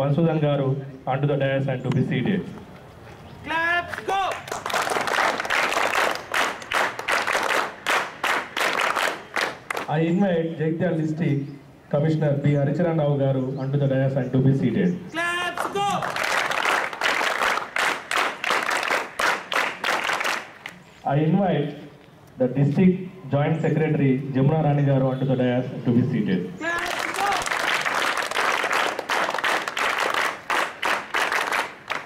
మన్సూదన్ గారు అంటు the dais and to be seated Claps, go! I invite Jagdal District Commissioner P. Haricharan Rao garu onto the dais and to be seated. Claps, go! I invite the District Joint Secretary Jamuna Rani garu onto the dais to be seated. Claps,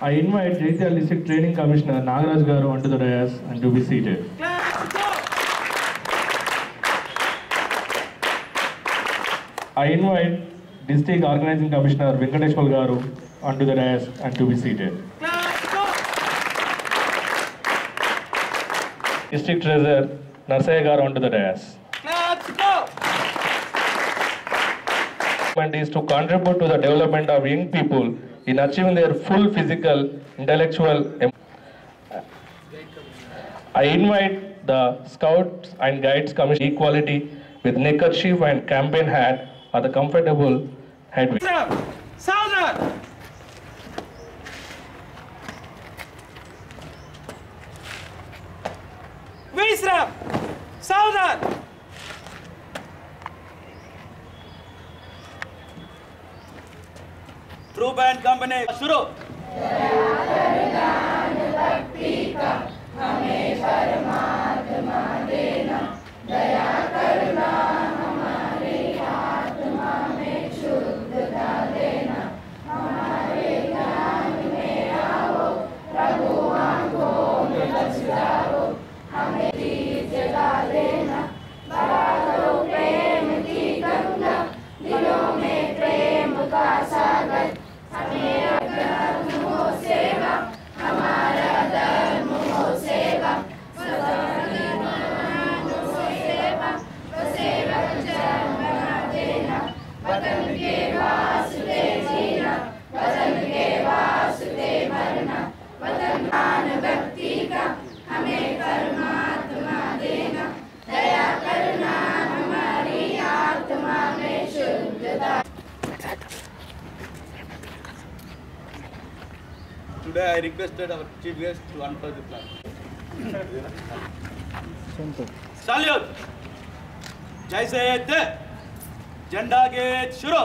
I invite District Training Commissioner Nagaraj garu onto the dais and to be seated. I invite District Organizing Commissioner Venkateshwar garu onto the dais and to be seated. District Treasurer Narsaya garu onto the dais. Government is to contribute to the development of young people in achieving their full physical, intellectual. I invite the Scouts and Guides Commission equality with neckerchief and campaign hat are the comfortable head. Stop! Southern! Visram! Group and company शुरू हमें परमात्मा देना दया requested our chief guest to unfold the plan. Salute! जय से थे झंडा gate शुरू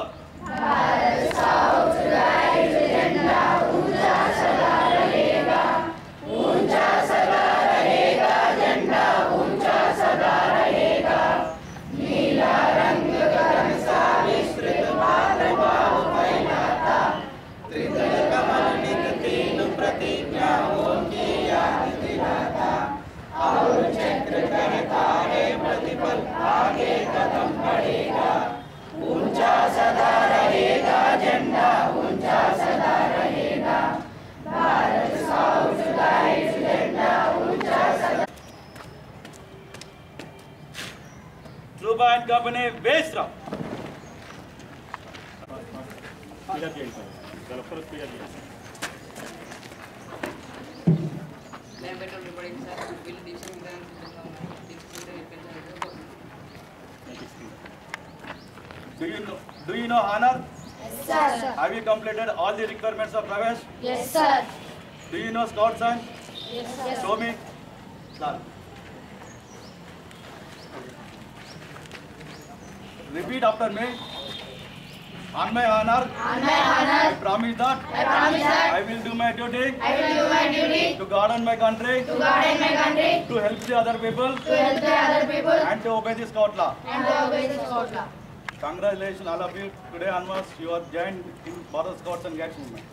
గబనే वेस्ट रहा Do you know, do you know Hanar? Yes, sir. Have you completed all the requirements of Pravesh? Yes, sir. Do you know Scottson? Yes, sir. Show me. Sir. Repeat after me. On my honor, On my honor, I promise that I promise that I will do my duty I will do my duty to guard my country, to guard my country, to help the other people, to help the other people, and to obey the Scout law. and to obey the scout law. Congratulations, all of you. Today onwards, you are joined in Bharat Scouts and Guides movement.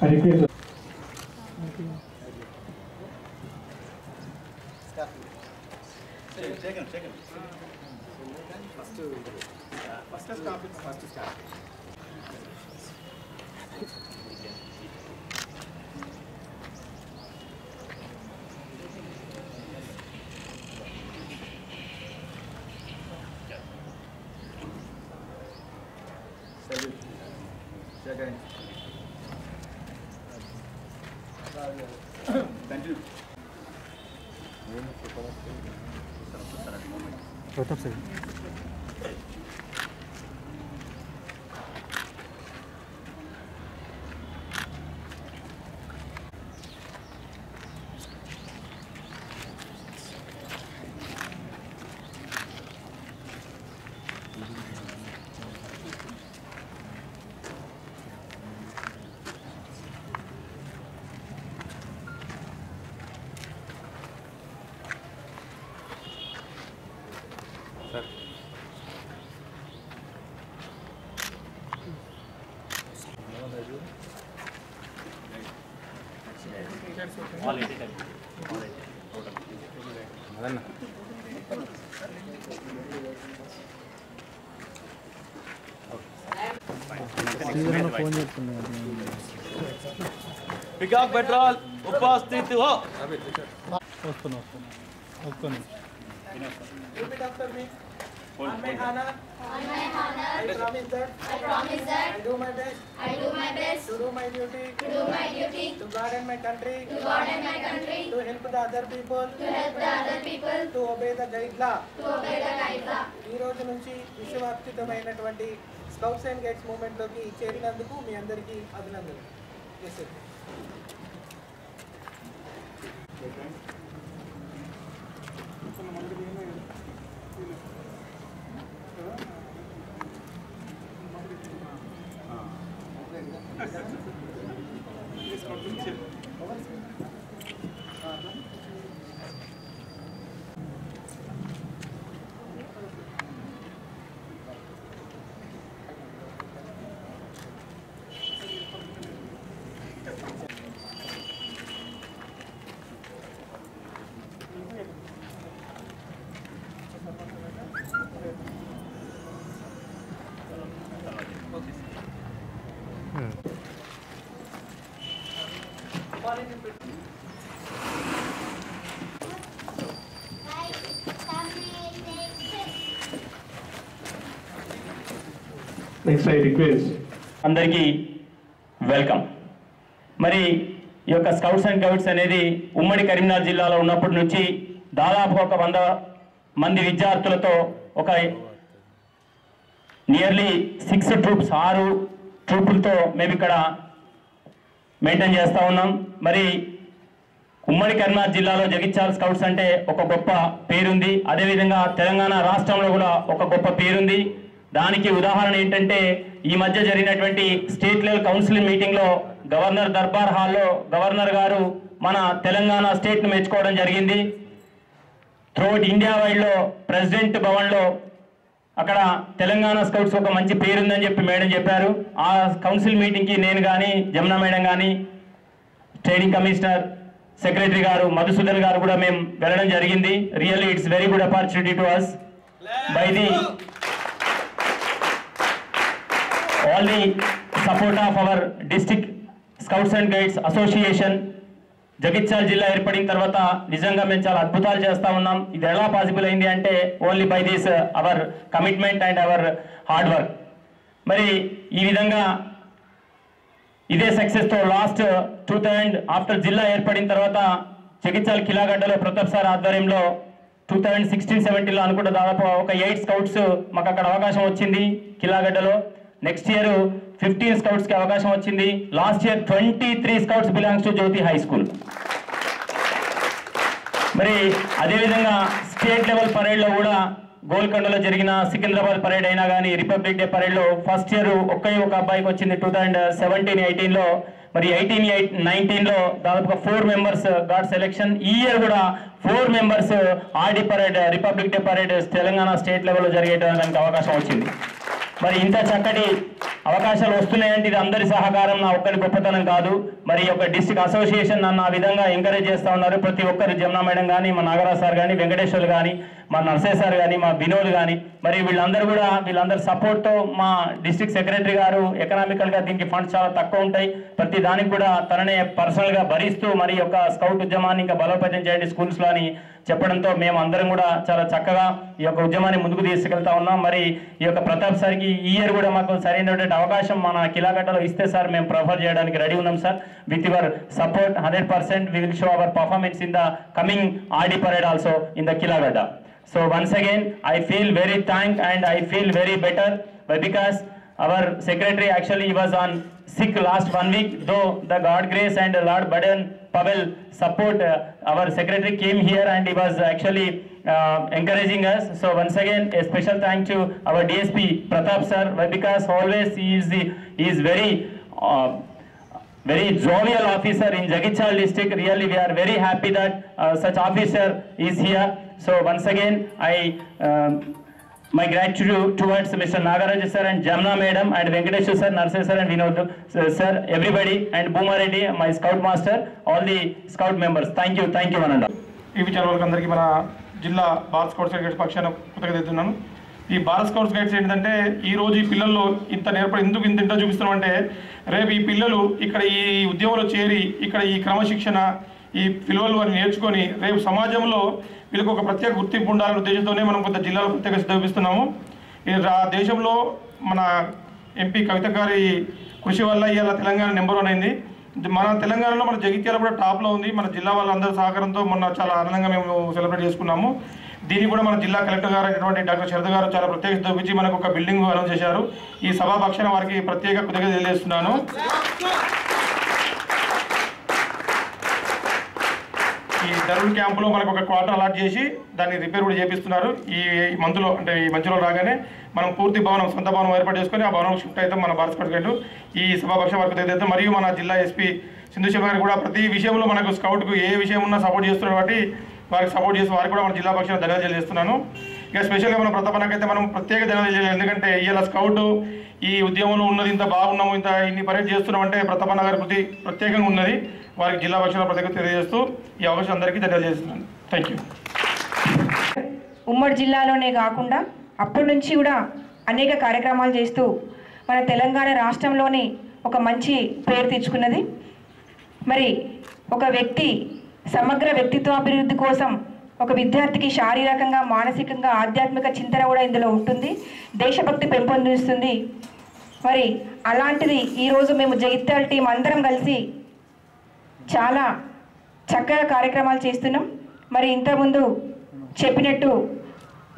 I request First stop is first start. Eu tô sem. Continue. Peacock petrol ఉపస్థితి హో On my honor, I promise that I do my best I do my best to do my duty to do my duty to God and my country, to God and my country, to help the other people, to help the other people, to obey the guide law. to obey the guide law. ఈ రోజు నుంచి విశ్వవ్యాప్తితమైనటువంటి scouts and guides మూవ్మెంట్లోకి చేరినందుకు మీ అందరికీ అభినందనలు Next, I request. అందరికీ welcome. మరి ఈ యొక్క స్కౌట్స్ అండ్ గైడ్స్ అనేది ఉమ్మడి కరీంనగర్ జిల్లాలో ఉన్నప్పటి నుంచి దాదాపు ఒక వంద మంది విద్యార్థులతో ఒక నియర్లీ సిక్స్ ట్రూప్స్ ఆరు ట్రూపులతో మేము ఇక్కడ మెయింటైన్ చేస్తూ ఉన్నాం. మరి ఉమ్మడి కరీంనగర్ జిల్లాలో జగిత్యాల స్కౌట్స్ అంటే ఒక గొప్ప పేరుంది. అదేవిధంగా తెలంగాణ రాష్ట్రంలో కూడా ఒక గొప్ప పేరుంది. దానికి ఉదాహరణ ఏంటంటే ఈ మధ్య జరిగినటువంటి స్టేట్ లెవెల్ కౌన్సిలింగ్ మీటింగ్లో గవర్నర్ దర్బార్ హాల్లో గవర్నర్ గారు మన తెలంగాణ స్టేట్ను మెచ్చుకోవడం జరిగింది. త్రూఅవుట్ ఇండియా వైడ్లో ప్రెసిడెంట్ భవన్లో అక్కడ తెలంగాణ స్కౌట్స్ ఒక మంచి పేరుందని చెప్పి మేడం చెప్పారు. ఆ కౌన్సిల్ మీటింగ్కి నేను కానీ జమునా మేడం కానీ ట్రైనింగ్ కమిషనర్ సెక్రటరీ గారు మధుసూదన్ గారు కూడా మేము వెళ్ళడం జరిగింది. Really it's very good opportunity to us by the all the support of our district scouts and guides association Jagtial జిల్లా ఏర్పడిన తర్వాత నిజంగా మేము చాలా అద్భుతాలు చేస్తా ఉన్నాం. ఇది ఎలా పాసిబుల్ అయింది అంటే only by this our commitment and our hard work మరి ఈ విధంగా ఇదే సక్సెస్తో లాస్ట్ టూ థౌజండ్ ఆఫ్టర్ జిల్లా ఏర్పడిన తర్వాత జగిత్యాల కిలాగడ్డలో ప్రతాప్ సార్ ఆధ్వర్యంలో టూ థౌజండ్ సిక్స్టీన్ సెవెంటీన్లో అనుకుంటే దాదాపు ఒక ఎయిట్ స్కౌట్స్ మాకు అక్కడ అవకాశం వచ్చింది కిలాగడ్డలో. నెక్స్ట్ ఇయర్ ఫిఫ్టీన్ స్కౌట్స్కి అవకాశం వచ్చింది. Last year twenty three scouts belongs to Jyothi high school. మరి అదేవిధంగా స్టేట్ లెవెల్ పరేడ్లో కూడా గోల్కొండలో జరిగిన సికింద్రాబాద్ పరేడ్ అయినా కానీ రిపబ్లిక్ డే పరేడ్లో ఫస్ట్ ఇయర్ ఒకే ఒక అబ్బాయికి వచ్చింది టూ థౌజండ్ సెవెంటీన్ ఎయిటీన్లో. మరి ఎయిటీన్ ఎయిట్ నైన్టీన్లో దాదాపుగా ఫోర్ మెంబర్స్ గాడ్ సెలెక్షన్. ఈ ఇయర్ కూడా four members RD parade Republic Day parade Telangana state లెవెల్లో జరిగేటానికి అవకాశం వచ్చింది. మరి ఇంత చక్కటి అవకాశాలు వస్తున్నాయంటే ఇది అందరి సహకారం నా ఒక్కరి గొప్పతనం కాదు. మరి యొక్క డిస్ట్రిక్ట్ అసోసియేషన్ నన్ను ఆ విధంగా ఎంకరేజ్ చేస్తూ ఉన్నారు. ప్రతి ఒక్కరు జమునా మేడం కానీ మా నాగరాజ్ సార్ కానీ వెంకటేశ్వర్ కానీ మా నర్సే సార్ కానీ మా వినోద్ కానీ మరి వీళ్ళందరూ కూడా వీళ్ళందరి సపోర్ట్తో మా డిస్ట్రిక్ట్ సెక్రటరీ గారు ఎకనామికల్గా దీనికి ఫండ్స్ చాలా తక్కువ ఉంటాయి. ప్రతి దానికి కూడా తననే పర్సనల్గా భరిస్తూ మరి యొక్క స్కౌట్ ఉద్యమాన్ని ఇంకా బలోపేతం చేయండి. స్కూల్స్లో అని చెప్పడంతో మేము అందరం కూడా చాలా చక్కగా ఈ యొక్క ఉద్యమాన్ని ముందుకు తీసుకెళ్తా ఉన్నాం. మరి ఈ యొక్క ప్రతాప్ సార్కి ఈ ఇయర్ కూడా మాకు సరైనటువంటి అవకాశం మన కిలాగట్టలో ఇస్తే సార్ మేము ప్రిఫర్ చేయడానికి రెడీ ఉన్నాం sir. With your support hundred percent we will show our performance in the coming RD parade also in the Kilagadda so once again I feel very thank and I feel very better because our secretary actually was on sick last one week though the God grace and Lord Baden Pavel support, uh, our secretary came here and he was actually uh, encouraging us. So once again, a special thank to our DSP Pratap sir, because always he is the, he is very uh, very jovial officer in Jagichal district. Really, we are very happy that uh, such officer is here. So once again, I um, my gratitude towards Mr. Nagaraj sir and Jamna madam and Venkateshu sir, Narse sir and Vinod sir, sir, everybody and Bhuma Reddy, my scout master, all the scout members. Thank you, thank you one and all. TV channel వాళ్ళకి అందరికీ మన జిల్లా Bharat scouts and guides పక్షాన కృతజ్ఞతలు ఈ Bharat scouts guides ఏంటంటే ఈ రోజు ఈ పిల్లల్లో ఇంత నేర్పడి ఎందుకు ఇంత ఇంత చూపిస్తున్నాం అంటే రేపు ఈ పిల్లలు ఇక్కడ ఈ ఉద్యోగంలో చేరి ఇక్కడ ఈ క్రమశిక్షణ ఈ విలువలు వారిని నేర్చుకొని రేపు సమాజంలో వీళ్ళకి ఒక ప్రత్యేక గుర్తింపు ఉండాలనే ఉద్దేశంతోనే మనం కొంత జిల్లాలో ప్రత్యేక చూపిస్తున్నాము. ఈ రా- దేశంలో మన ఎంపీ కవిత గారి కృషి వల్ల ఇవాళ తెలంగాణ నెంబర్ వన్ అయింది. మన తెలంగాణలో మన జగిత్యాల కూడా టాప్లో ఉంది. మన జిల్లా వాళ్ళందరి సహకారంతో మొన్న చాలా ఆనందంగా మేము సెలబ్రేట్ చేసుకున్నాము. దీన్ని కూడా మన జిల్లా కలెక్టర్ గారు అయినటువంటి డాక్టర్ శరద్ గారు చాలా ప్రత్యేక చూపించి మనకు ఒక బిల్డింగ్ అనౌన్స్ చేశారు. ఈ సభాపక్షాన వారికి ప్రత్యేక కృతజ్ఞత తెలియజేస్తున్నాను. ఈ ధరుణ్ క్యాంపులో మనకు ఒక క్వార్టర్ అలాట్ చేసి దాన్ని రిపేర్ కూడా చేపిస్తున్నారు. ఈ మంత్లో అంటే ఈ మంత్లో రాగానే మనం పూర్తి భవనం సొంత భవనం ఏర్పాటు చేసుకొని ఆ భవనం షిఫ్ట్ అయితే మన భారత స్కౌట్ ఈ సభాపక్ష వరకు అయితే మరియు మన జిల్లా ఎస్పీ సింధు గారు కూడా ప్రతి విషయంలో మనకు స్కౌట్కు ఏ విషయం ఉన్నా సపోర్ట్ చేస్తున్నారు కాబట్టి వారికి సపోర్ట్ చేసి వారికి కూడా మన జిల్లా పక్షాన ధన్యవాదాలు తెలియజేస్తున్నాను. ఇక స్పెషల్గా మనం ప్రతాపనకైతే మనం ప్రత్యేక ధన్యవాదాలు ఎందుకంటే ఇవాళ స్కౌట్ ఈ ఉద్యమంలో ఉన్నది ఇంత బాగున్నాము ఇంత ఇన్ని పర్యటన చేస్తున్నాం అంటే ప్రతాపన్న గారి ప్రతి ప్రత్యేకంగా ఉన్నది. వారికి జిల్లా పక్షాన ప్రత్యేక తెలియజేస్తూ ఈ అవకాశం అందరికీ తెలియజేస్తున్నాను. థ్యాంక్ యూ ఉమ్మడి జిల్లాలోనే కాకుండా అప్పటి నుంచి కూడా అనేక కార్యక్రమాలు చేస్తూ మన తెలంగాణ రాష్ట్రంలోనే ఒక మంచి పేరు తెచ్చుకున్నది. మరి ఒక వ్యక్తి సమగ్ర వ్యక్తిత్వ అభివృద్ధి కోసం ఒక విద్యార్థికి శారీరకంగా మానసికంగా ఆధ్యాత్మిక చింతన కూడా ఇందులో ఉంటుంది. దేశభక్తి పెంపొందిస్తుంది. మరి అలాంటిది ఈరోజు మేము జగిత్యాల టీం అందరం కలిసి చాలా చక్కగా కార్యక్రమాలు చేస్తున్నాం. మరి ఇంతకుముందు చెప్పినట్టు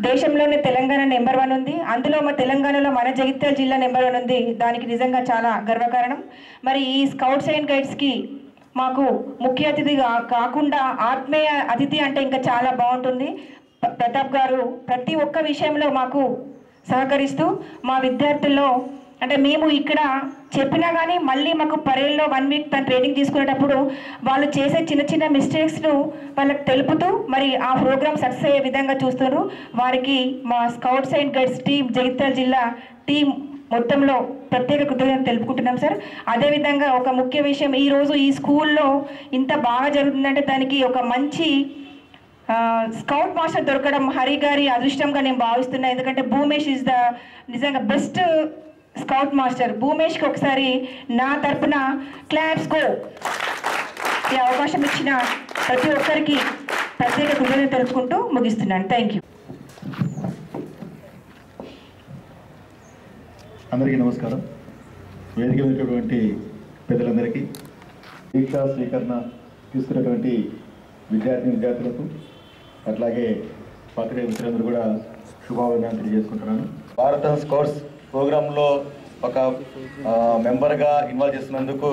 దేశంలోనే తెలంగాణ నెంబర్ వన్ ఉంది. అందులో మా తెలంగాణలో మన జగిత్యాల జిల్లా నెంబర్ వన్ ఉంది. దానికి నిజంగా చాలా గర్వకారణం. మరి ఈ స్కౌట్స్ అండ్ గైడ్స్కి మాకు ముఖ్య అతిథి కాకుండా ఆత్మీయ అతిథి అంటే ఇంకా చాలా బాగుంటుంది. ప్రతాప్ గారు ప్రతి ఒక్క విషయంలో మాకు సహకరిస్తూ మా విద్యార్థుల్లో అంటే మేము ఇక్కడ చెప్పినా కానీ మళ్ళీ మాకు పరేల్లో వన్ వీక్ తను ట్రైనింగ్ తీసుకునేటప్పుడు వాళ్ళు చేసే చిన్న చిన్న మిస్టేక్స్ను వాళ్ళకి తెలుపుతూ మరి ఆ ప్రోగ్రామ్ సక్సెస్ అయ్యే విధంగా చూస్తున్నారు వారికి మా scouts and guides team Jagtial జిల్లా టీం మొత్తంలో ప్రత్యేక కృతజ్ఞత తెలుపుకుంటున్నాం సార్. అదేవిధంగా ఒక ముఖ్య విషయం ఈరోజు ఈ స్కూల్లో ఇంత బాగా జరుగుతుందంటే దానికి ఒక మంచి స్కౌట్ మాస్టర్ దొరకడం హరి గారి అదృష్టంగా నేను భావిస్తున్నా. ఎందుకంటే భూమేష్ ఇస్ ద నిజంగా బెస్ట్ స్కౌట్ మాస్టర్ భూమేష్కి ఒకసారి నా తరపున క్లాప్స్ గో. ఈ అవకాశం ఇచ్చిన ప్రతి ఒక్కరికి ప్రత్యేక కృతజ్ఞత తెలుసుకుంటూ ముగిస్తున్నాను. థ్యాంక్ యూ అందరికీ నమస్కారం. వేదిక ఉన్నటువంటి పెద్దలందరికీ దీక్షా స్వీకరణ తీసుకున్నటువంటి విద్యార్థి విద్యార్థులకు అట్లాగే పక్కనే మిత్రులందరూ కూడా శుభాభినందనలు తెలియజేసుకుంటున్నాను. భారత స్కౌట్స్ ప్రోగ్రాంలో ఒక మెంబర్గా ఇన్వాల్వ్ చేసినందుకు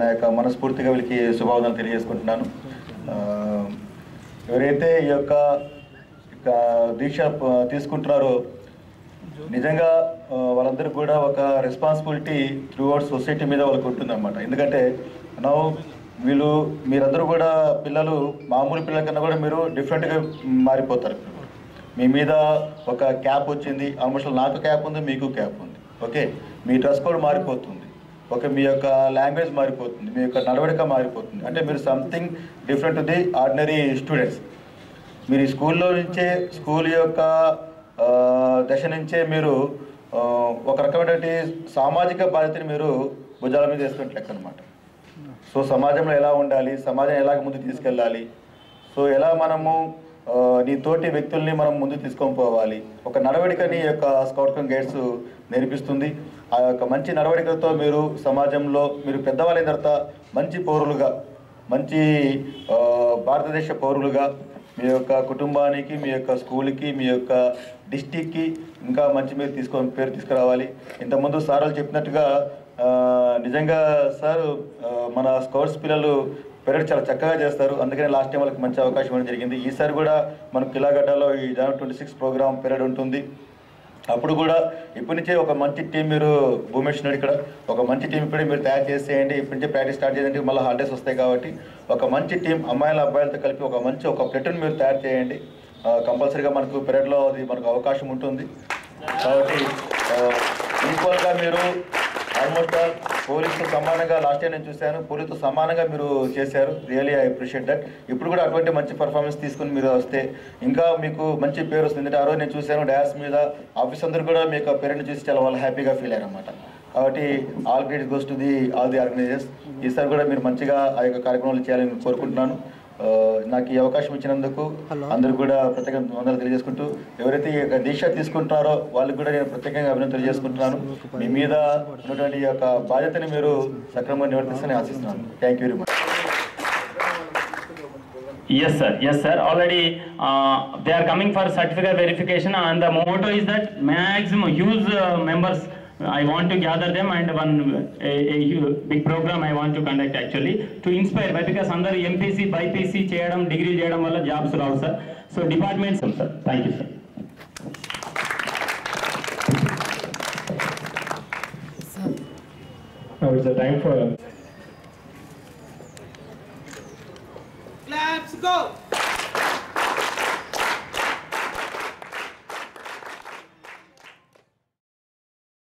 నా యొక్క మనస్ఫూర్తిగా వీళ్ళకి శుభాభినందనలు తెలియజేసుకుంటున్నాను. ఎవరైతే ఈ యొక్క దీక్ష తీసుకుంటున్నారో నిజంగా వాళ్ళందరూ వాళ్ళందరికీ కూడా ఒక రెస్పాన్సిబిలిటీ త్రూ అవుట్ సొసైటీ మీద వాళ్ళకి ఉంటుందన్నమాట. ఎందుకంటే నౌ వీళ్ళు మీరందరూ కూడా పిల్లలు మామూలు పిల్లల కన్నా కూడా మీరు డిఫరెంట్గా మారిపోతారు. మీ మీద ఒక క్యాప్ వచ్చింది ఆల్మోస్ట్ నాకు క్యాప్ ఉంది మీకు క్యాప్ ఉంది. ఓకే? మీ డ్రెస్ కోడ్ మారిపోతుంది. ఓకే? మీ యొక్క లాంగ్వేజ్ మారిపోతుంది మీ యొక్క నడవడిక మారిపోతుంది. అంటే మీరు something different the ordinary students మీరు స్కూల్లో నుంచే స్కూల్ యొక్క దశ నుంచే మీరు ఒక రకమైనటువంటి సామాజిక బాధ్యతని మీరు భుజాల మీద వేసుకున్నట్లు లెక్క అనమాట సో సమాజంలో ఎలా ఉండాలి? సమాజం ఎలాగ ముందుకు తీసుకెళ్ళాలి? సో ఎలా మనము నీ తోటి వ్యక్తుల్ని మనం ముందు తీసుకొని పోవాలి. ఒక నడవడికని యొక్క స్కౌట్కం గైడ్స్ నేర్పిస్తుంది. ఆ యొక్క మంచి నడవడికతో మీరు సమాజంలో మీరు పెద్దవాళ్ళైన తర్వాత మంచి పౌరులుగా మంచి భారతదేశ పౌరులుగా మీ యొక్క కుటుంబానికి మీ యొక్క స్కూల్కి మీ యొక్క డిస్టిక్కి ఇంకా మంచి మీరు తీసుకొని పేరు తీసుకురావాలి. ఇంతకుముందు సార్ వాళ్ళు చెప్పినట్టుగా నిజంగా సార్ మన స్కౌట్స్ పిల్లలు పెరడ్ చాలా చక్కగా చేస్తారు. అందుకనే లాస్ట్ టైం వాళ్ళకి మంచి అవకాశం ఇవ్వడం జరిగింది. ఈసారి కూడా మనం కిలాగడ్డలో ఈ జనవరి ట్వంటీ సిక్స్ ప్రోగ్రామ్ పీరియడ్ ఉంటుంది. అప్పుడు కూడా ఇప్పటి నుంచే ఒక మంచి టీం మీరు భూమేష్ ఇక్కడ. ఒక మంచి టీం ఇప్పుడే మీరు తయారు చేసేయండి. ఇప్పటి నుంచే ప్రాక్టీస్ స్టార్ట్ చేయండి. మళ్ళీ హాలిడేస్ వస్తాయి కాబట్టి ఒక మంచి టీం అమ్మాయిల అబ్బాయిలతో కలిపి ఒక మంచి ఒక ప్లెటన్ మీరు తయారు చేయండి. కంపల్సరీగా మనకు పీరియడ్లో అది మనకు అవకాశం ఉంటుంది. కాబట్టి ఈక్వల్గా మీరు ఆల్మోస్ట్ ఆల్ పోలీసుతో సమానంగా లాస్ట్ టైం నేను చూశాను. పోలీసుతో సమానంగా మీరు చేశారు. రియలీ ఐ అప్రిషియేట్ దట్ ఇప్పుడు కూడా అటువంటి మంచి పర్ఫార్మెన్స్ తీసుకుని మీరు వస్తే ఇంకా మీకు మంచి పేరు వస్తుంది. ఆ రోజు నేను చూశాను డ్యాన్స్ మీద ఆఫీస్ అందరూ కూడా మీ యొక్క పేరెంట్ చూసి చాలా వాళ్ళు హ్యాపీగా ఫీల్ అయ్యారు అనమాట కాబట్టి all great goes to the all the organisers ఈసారి కూడా మీరు మంచిగా ఆ యొక్క కార్యక్రమాలు చేయాలని నేను కోరుకుంటున్నాను. నాకు ఈ అవకాశం ఇచ్చినందుకు అందరూ కూడా ప్రత్యేకంగా వందలు తెలియజేసుకుంటూ ఎవరైతే ఈ యొక్క దీక్ష తీసుకుంటున్నారో వాళ్ళకి కూడా నేను ప్రత్యేకంగా అభినందన తెలియజేసుకుంటున్నాను మీ మీద ఉన్నటువంటి యొక్క బాధ్యతని మీరు సక్రమంగా నిర్వర్తిస్తారని ఆశిస్తున్నాను thank you very much Yes, sir. Yes, sir. Already uh, they are coming for certificate verification, and the motto is that maximum huge uh, members. I want to gather them and one a, a hu- big program I want to conduct actually to inspire. Why? Because అందరు MPC BiPC చేయడం degree చేయడం వల్ల jobs Rao sir so departments sir thank you sir Now it's the time for Claps go!